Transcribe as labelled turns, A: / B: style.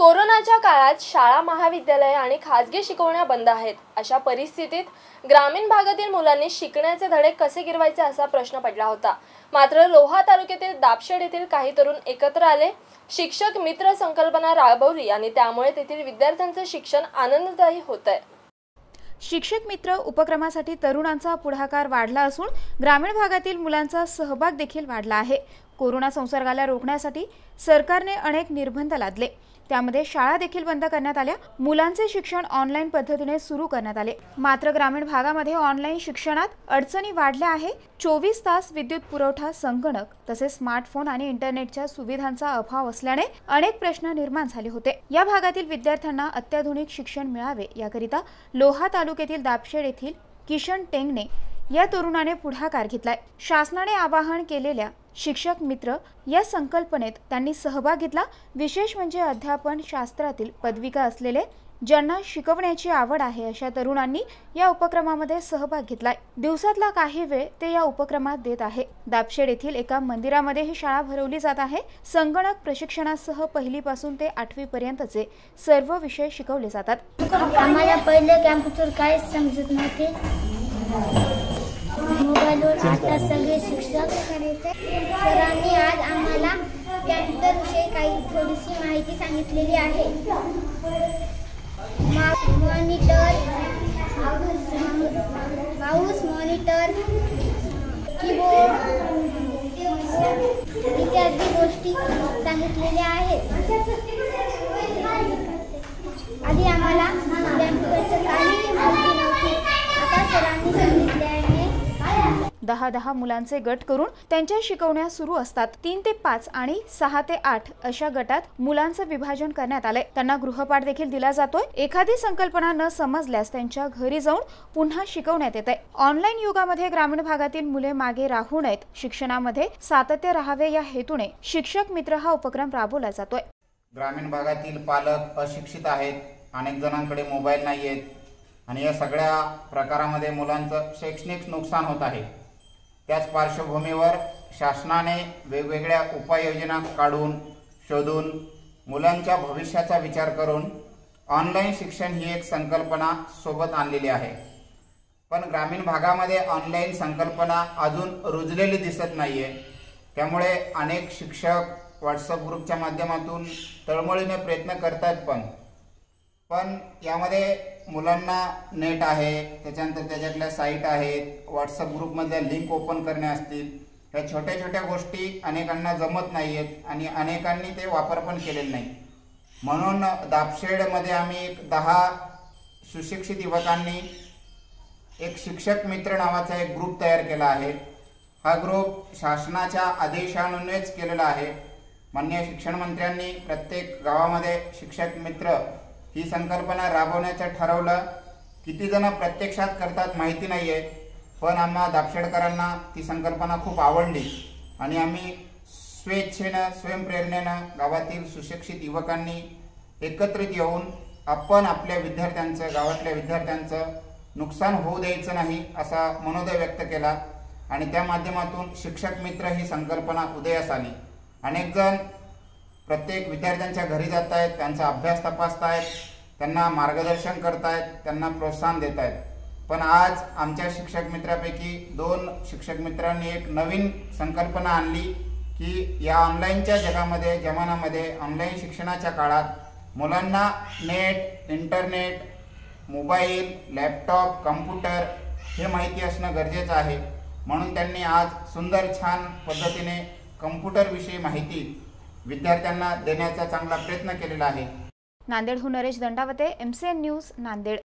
A: कोरोनाच्या काळात शाळा महाविद्यालय आणि खाजगी शिकवण्या बंद आहेत. अशा परिस्थितीत ग्रामीण भागातील मुलांनी शिकण्याचे धडे कसे गिरवायचे असा प्रश्न पडला होता. मात्र लोहा तालुक्यातील दापशेड येथील काही तरुण एकत्र आले. शिक्षक मित्र संकल्पना राबवली आणि त्यामुळे तेथील विद्यार्थ्यांचे शिक्षण आनंददायी होत आहे
B: शिक्षक मित्र उपक्रमासाठी तरुणांचा पुढाकार वाढला असून ग्रामीण भागातील मुलांचा सहभाग देखील वाढला आहे. कोरोना संसर्गाला रोखण्यासाठी सरकारने अनेक निर्बंध लादले. त्यामध्ये शाळा देखील बंद करण्यात आल्या. मुलांचे शिक्षण ऑनलाईन पद्धतीने सुरू करण्यात आले. मात्र ग्रामीण भागामध्ये ऑनलाईन शिक्षणात अडचणी वाढल्या आहे. चोवीस तास विद्युत पुरवठा संगणक तसेच स्मार्टफोन आणि इंटरनेटच्या सुविधांचा अभाव असल्याने अनेक प्रश्न निर्माण झाले होते. या भागातील विद्यार्थ्यांना अत्याधुनिक शिक्षण मिळावे याकरिता लोहा तालुक्यातील दापशेड येथील किशन टेंगणे या तरुणाने पुढाकार घेतलाय. शासनाने आवाहन केलेल्या शिक्षक मित्र या संकल्पनेत त्यांनी सहभाग घेतला. विशेष म्हणजे अध्यापन शास्त्रातील पदविका असलेले ज्यांना शिकवण्याची आवड आहे अशा तरुणांनी या उपक्रमामध्ये सहभाग घेतलाय. दिवसातला काही वेळ ते या उपक्रमात देत आहे. दापशेड येथील एका मंदिरामध्ये ही शाळा भरवली जात आहे. संगणक प्रशिक्षणासह पहिलीपासून ते आठवी पर्यंतचे सर्व विषय शिकवले जातात.
C: आम्हाला पहिले कॅम्प्युटर काहीच समजत नव्हते. मोबाईलवर आता सगळे शिक्षक सरांनी आज आम्हाला कॅम्प्युटर विषयी काही थोडीशी माहिती सांगितलेली आहे. मॉनिटर माऊस मॉनिटर कीबोर्ड इत्यादी गोष्टी सांगितलेल्या आहेत आधी आम्हाला कॅम्प्युटरचं काही माहिती नव्हती आता सरांनी सांगितल्याने
B: दहा दहा मुलांचे गट करून त्यांच्या शिकवण्या सुरू असतात. तीन ते पाच आणि सहा ते आठ अशा गटात मुलांचं विभाजन करण्यात आलंय. त्यांना गृहपाठ देखील दिला जातोय. एखादी संकल्पना न समजल्यास त्यांच्या घरी जाऊन पुन्हा शिकवण्यात येत आहे ऑनलाईन युगामध्ये ग्रामीण भागातील मुले मागे राहू नयेत. शिक्षणामध्ये सातत्य राहावे या हेतूने शिक्षक मित्र हा उपक्रम राबवला जातोय.
D: ग्रामीण भागातील पालक अशिक्षित आहेत. अनेक जणांकडे मोबाईल नाही आहेत आणि या सगळ्या प्रकारामध्ये मुलांचं शैक्षणिक नुकसान होत आहे. त्याच पार्श्वभूमीवर शासनाने वेगवेगळ्या उपाययोजना काढून शोधून मुलांच्या भविष्याचा विचार करून ऑनलाईन शिक्षण ही एक संकल्पना सोबत आणलेली आहे. पण ग्रामीण भागामध्ये ऑनलाईन संकल्पना अजून रुजलेली दिसत नाही आहे त्यामुळे अनेक शिक्षक व्हॉट्सअप ग्रुपच्या माध्यमातून तळमळीने प्रयत्न करतात पण. पण यामध्ये मुलांना नेट आहे त्याच्यानंतर त्याच्यातल्या साईट आहेत व्हॉट्सअप ग्रुपमधल्या लिंक ओपन करणे असतील. ह्या छोट्या छोट्या गोष्टी अनेकांना जमत नाही आहेत आणि अनेकांनी ते वापर पण केलेले नाही म्हणून दापशेडमध्ये आम्ही एक दहा सुशिक्षित युवकांनी एक शिक्षक मित्र नावाचा एक ग्रुप तयार केला आहे. हा ग्रुप शासनाच्या आदेशानुनेच केलेला आहे. मान्य शिक्षण मंत्र्यांनी प्रत्येक गावामध्ये शिक्षक मित्र ही संकल्पना राबवण्याचं ठरवलं. किती जण प्रत्यक्षात करतात माहिती नाही आहे पण आम्हा दापशेडकरांना ती संकल्पना खूप आवडली. आणि आम्ही स्वेच्छेनं स्वयंप्रेरणेनं गावातील सुशिक्षित युवकांनी एकत्रित येऊन आपण आपल्या विद्यार्थ्यांचं गावातल्या विद्यार्थ्यांचं नुकसान होऊ द्यायचं नाही असा मनोदय व्यक्त केला. आणि त्या माध्यमातून शिक्षक मित्र ही संकल्पना उदयास आली. अनेक जण प्रत्येक विद्यार्थ्यांच्या घरी जात आहेत त्यांचा अभ्यास तपासतायत त्यांना मार्गदर्शन करतायत त्यांना प्रोत्साहन देत आहेत पण आज आमच्या शिक्षक मित्रापैकी दोन शिक्षक मित्रांनी एक नवीन संकल्पना आणली की या ऑनलाईनच्या जगामध्ये जमानामध्ये ऑनलाईन शिक्षणाच्या काळात मुलांना net internet mobile laptop computer हे माहिती असणं गरजेचं आहे. म्हणून त्यांनी आज सुंदर छान पद्धतीने कम्प्युटरविषयी माहिती विद्यार्थ्यांना देण्याचा चांगला प्रयत्न केलेला आहे.
B: नांदेडहून नरेश दंडावते एमसीएन न्यूज नांदेड.